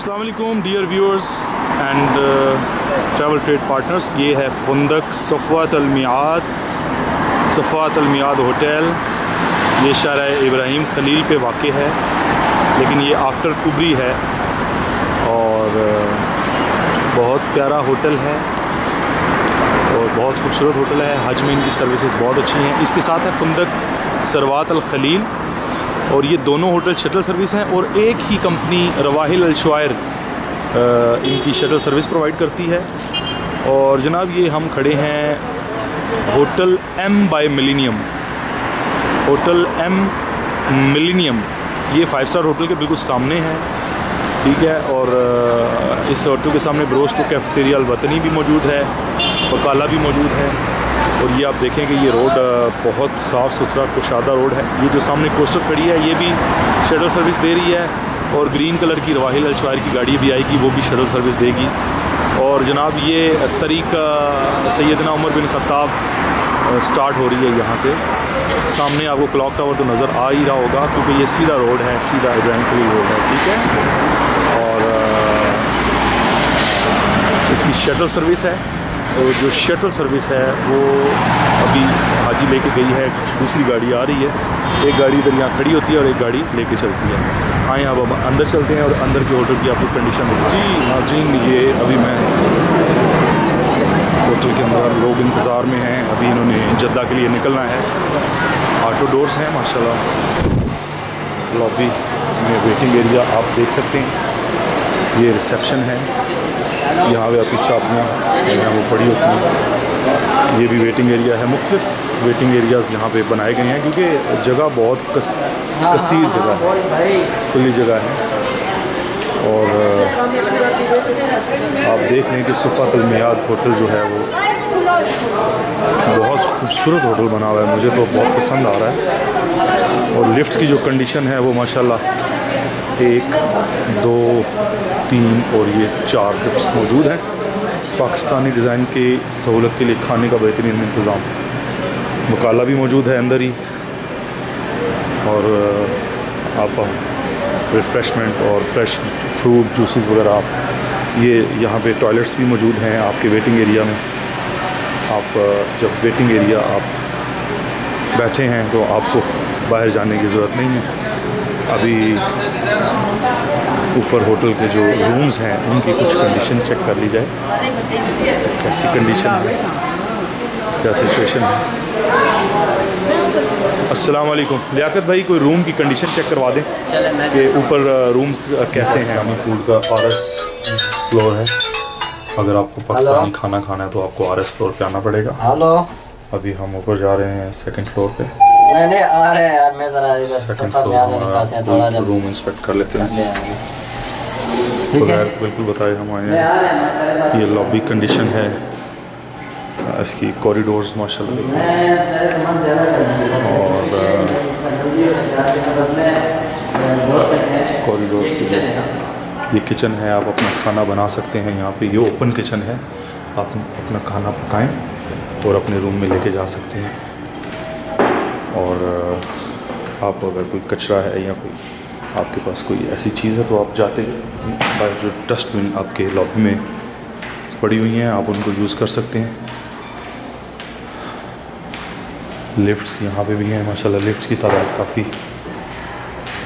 السلام علیکم dear viewers and travel trade partners یہ ہے فندق صفوات المیعاد صفوات المیعاد ہوٹل۔ یہ شارع ابراہیم خلیل پہ واقع ہے، لیکن یہ آفٹر کبری ہے۔ اور uh, بہت پیارا ہوٹل ہے اور بہت خوبصورت ہوٹل ہے۔ حج میں ان کی سروسز بہت اچھی ہیں۔ اس کے ساتھ ہے فندق سروات الخلیل۔ اور یہ دونوں ہوٹل شٹل سروس ہیں اور ایک ہی کمپنی رواحل الشوائر ان کی شٹل سروس پرووائڈ کرتی ہے۔ اور جناب یہ ہم کھڑے ہیں hotel M by Millennium. Hotel M Millennium, یہ فائیو سٹار ہوٹل کے بالکل سامنے ہے ٹھیک ہے۔ اور اس ہوٹل کے سامنے بروسٹو کیفٹیریا الوطنی بھی موجود ہے بکالا بھی موجود ہے۔ اور یہ آپ دیکھیں کہ یہ روڈ بہت صاف ستھرا کشادہ روڈ ہے۔ یہ جو سامنے کوسٹر کھڑی ہے، یہ بھی شٹل سروس دے رہی ہے اور گرین کلر کی رواحل الشوائر کی گاڑی بھی آئے گی، وہ بھی شٹل سروس دے گی۔ اور جناب، یہ طریق سیدنا عمر بن خطاب سٹارٹ ہو رہی ہے یہاں سے۔ سامنے آپ کو کلاک ٹاور تو نظر آ ہی رہا ہوگا، کیونکہ یہ سیدھا روڈ ہے، سیدھا ابراہیم کلی روڈ ہے، ٹھیک ہے۔ اور اس کی شٹل سروس ہے۔ جو شٹل سروس ہے وہ ابھی حاجی لے کے گئی ہے، دوسری گاڑی آ رہی ہے۔ ایک گاڑی ادھر یہاں کھڑی ہوتی ہے اور ایک گاڑی لے کے چلتی ہے۔ آئیں اب اب اندر چلتے ہیں اور اندر کے ہوٹل کی آپ کو کنڈیشن ہوگی جی ناظرین، یہ ابھی میں ہوٹل کے اندر لوگ انتظار میں ہیں۔ ابھی انہوں نے جدہ کے لیے نکلنا ہے۔ آٹو ڈورس ہیں ماشاء اللہ لابی میں ویٹنگ ایریا آپ دیکھ سکتے ہیں۔ یہ ریسیپشن ہے۔ یہاں پہ آپ کی چاپیاں یہاں وہ پڑی ہوتی ہیں۔ یہ بھی ویٹنگ ایریا ہے۔ مختلف ویٹنگ ایریاز یہاں پہ بنائے گئے ہیں کیونکہ جگہ بہت کس، کثیر جگہ ہے۔ کھلی جگہ ہے۔ اور آپ دیکھ لیں کہ صفات المیاد ہوٹل جو ہے وہ بہت خوبصورت ہوٹل بنا ہوا ہے۔ مجھے تو بہت پسند آ رہا ہے۔ اور لفٹ کی جو کنڈیشن ہے وہ ماشاءاللہ ایک، دو، تین اور یہ چار لفٹس موجود ہیں۔ پاکستانی ڈیزائن کی سہولت کے لیے کھانے کا بہترین انتظام۔ مکالا بھی موجود ہے اندر ہی۔ اور آپ ریفریشمنٹ اور فریش فروٹ جوسز وغیرہ آپ۔ یہ یہاں پہ ٹوائلٹس بھی موجود ہیں آپ کے ویٹنگ ایریا میں۔ آپ جب ویٹنگ ایریا آپ بیٹھے ہیں تو آپ کو باہر جانے کی ضرورت نہیں ہے۔ ابھی اوپر ہوٹل کے جو رومز ہیں ان کی کچھ کنڈیشن چیک کر لی جائے۔ کیسی کنڈیشن ہے؟ کیا سچویشن ہے؟ السلام علیکم۔ لیاقت بھائی کوئی روم کی کنڈیشن چیک کروا دیں کہ اوپر رومز کیسے ہیں؟ ہمیں فوڈ کا آر ایس فلور ہے۔ اگر آپ کو پاکستانی کھانا کھانا ہے تو آپ کو آر ایس فلور پہ آنا پڑے گا۔ ہلو ابھی ہم اوپر جا رہے ہیں سیکنڈ فلور پہ۔ نہیں نہیں آ رہے یار میں ذرا ادھر سفر میں آنے کے پاس ہے تھوڑا جب روم انسپیکٹ کر لیتے ہیں۔ بغیر تو بالکل بتائے ہم آئے ہیں۔ یہ لابی کنڈیشن ہے۔ اس کی کوریڈورز ماشاء اللہ کوریڈورز کی جو یہ کچن ہے۔ آپ اپنا کھانا بنا سکتے ہیں۔ یہاں پہ یہ اوپن کچن ہے۔ آپ اپنا کھانا پکائیں اور اپنے روم میں لے کے جا سکتے ہیں۔ اور آپ اگر کوئی کچرا ہے یا کوئی آپ کے پاس کوئی ایسی چیز ہے تو آپ جاتے باہر جو ڈسٹ بن آپ کے لابی میں پڑی ہوئی ہیں، آپ ان کو یوز کر سکتے ہیں۔ لفٹس یہاں پہ بھی ہیں، ماشاءاللہ لفٹس کی تعداد کافی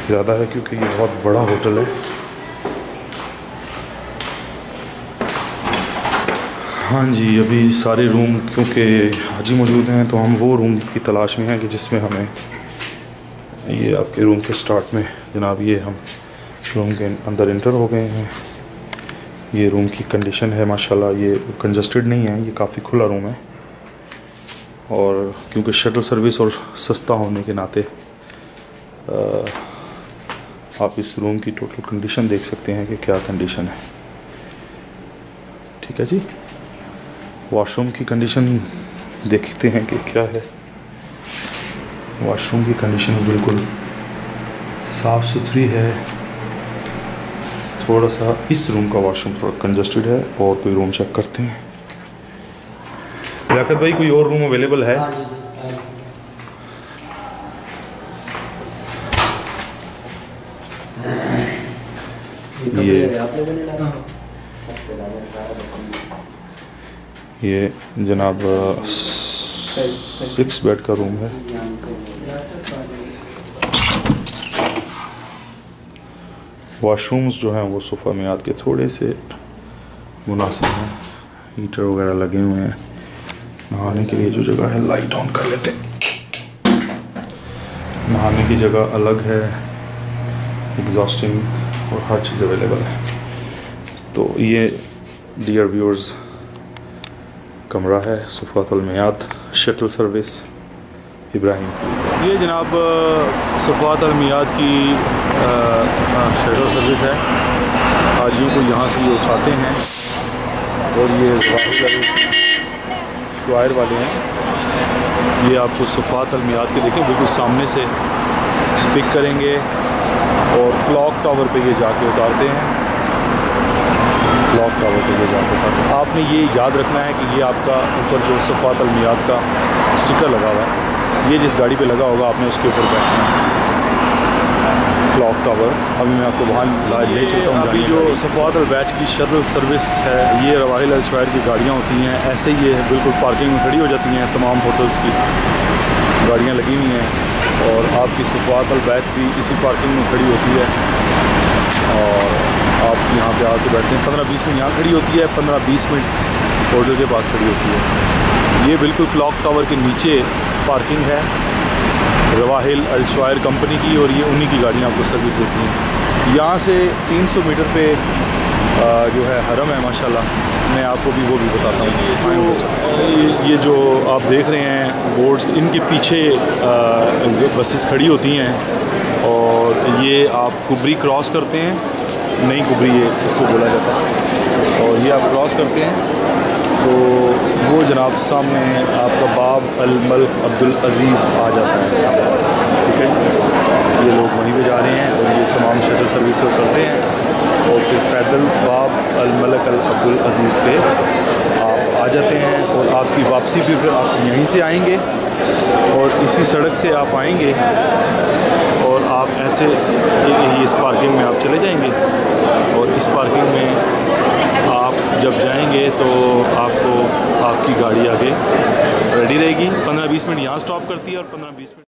زیادہ ہے کیونکہ یہ بہت بڑا ہوٹل ہے۔ ہاں جی ابھی سارے روم کیونکہ حاجی موجود ہیں تو ہم وہ روم کی تلاش میں ہیں کہ جس میں ہمیں یہ آپ کے روم کے سٹارٹ میں جناب یہ ہم روم کے اندر انٹر ہو گئے ہیں۔ یہ روم کی کنڈیشن ہے، ماشاءاللہ یہ کنجسٹڈ نہیں ہے، یہ کافی کھلا روم ہے۔ اور کیونکہ شٹل سروس اور سستا ہونے کے ناطے آپ اس روم کی ٹوٹل کنڈیشن دیکھ سکتے ہیں کہ کیا کنڈیشن ہے۔ ٹھیک ہے جی؟ واش روم کی کنڈیشن دیکھتے ہیں کہ کیا ہے۔ واش روم کی کنڈیشن بالکل صاف ستھری ہے۔ تھوڑا سا اس روم کا واش روم تھوڑا کنجسٹڈ ہے اور کوئی روم چیک کرتے ہیں۔ لیاقت بھائی کوئی اور روم اویلیبل ہے؟ یہ یہ جناب سکس بیڈ کا روم ہے۔ واش رومز جو ہیں وہ صفحہ میاد کے تھوڑے سے مناسب ہیں۔ ہیٹر وغیرہ لگے ہوئے ہیں۔ نہانے کے لیے جو جگہ ہے لائٹ آن کر لیتے ہیں۔ نہانے کی جگہ الگ ہے۔ ایگزاسٹنگ اور ہر چیز اویلیبل ہے۔ تو یہ ڈیئر ویورز کمرہ ہے صفات المیات شٹل سروس، ابراہیم۔ یہ جناب صفات المیات کی شٹل سروس ہے۔ حاجیوں کو یہاں سے یہ اٹھاتے ہیں اور یہ شعائر والے ہیں۔ یہ آپ کو صفات المیات کے دیکھیں، بالکل سامنے سے پک کریں گے اور کلاک ٹاور پہ یہ جا کے اتارتے ہیں۔ کلاک ٹاور کے اتارتے ہیں آپ نے یہ یاد رکھنا ہے کہ یہ آپ کا اوپر جو صفات المیات کا اسٹکر لگا ہوا ہے یہ جس گاڑی پہ لگا ہوگا آپ نے اس کے اوپر بیٹھنا ہے۔ کلاک ٹاور ابھی میں آپ کو وہاں لے چلتا ہوں ابھی جو صفات البیچ کی شٹل سروس ہے یہ رواحل الشوائر کی گاڑیاں ہوتی ہیں۔ ایسے ہی یہ بالکل پارکنگ میں کھڑی ہو جاتی ہیں تمام ہوٹلس کی۔ گاڑیاں لگی ہوئی ہیں اور آپ کی صفات البیچ بھی اسی پارکنگ میں کھڑی ہوتی ہے۔ اور آپ یہاں پہ آ کے بیٹھتے ہیں۔ پندرہ بیس منٹ یہاں کھڑی ہوتی ہے، پندرہ بیس منٹ ہوٹل کے پاس کھڑی ہوتی ہے۔ یہ بالکل کلاک ٹاور کے نیچے پارکنگ ہے۔ رواحل الشوائر کمپنی کی اور یہ انہی کی گاڑیاں آپ کو سروس دیتی ہیں۔ یہاں سے تین سو میٹر پہ جو ہے حرم ہے، ماشاءاللہ۔ میں آپ کو بھی وہ بھی بتاتا ہوں۔ یہ جو آپ دیکھ رہے ہیں بورڈز ان کے پیچھے بسیز کھڑی ہوتی ہیں۔ یہ آپ کبری کراس کرتے ہیں نئی کبری یہ اس کو بولا جاتا ہے۔ اور یہ آپ کراس کرتے ہیں، تو وہ جناب سامنے آپ کا باب الملک عبدالعزیز آ جاتا ہے سامنے۔ ٹھیک ہے؟ یہ لوگ وہیں پہ جا رہے ہیں اور یہ تمام شٹل سروس کرتے ہیں۔ اور پھر پیدل باب الملک عبدالعزیز پہ آپ آ جاتے ہیں اور آپ کی واپسی بھی پھر آپ یہیں سے آئیں گے۔ اور اسی سڑک سے آپ آئیں گے۔ آپ ایسے اس پارکنگ میں آپ چلے جائیں گے اور اس پارکنگ میں آپ جب جائیں گے تو آپ کو آپ کی گاڑی آگے ریڈی رہے گی۔ پندرہ بیس منٹ یہاں اسٹاپ کرتی ہے اور پندرہ بیس منٹ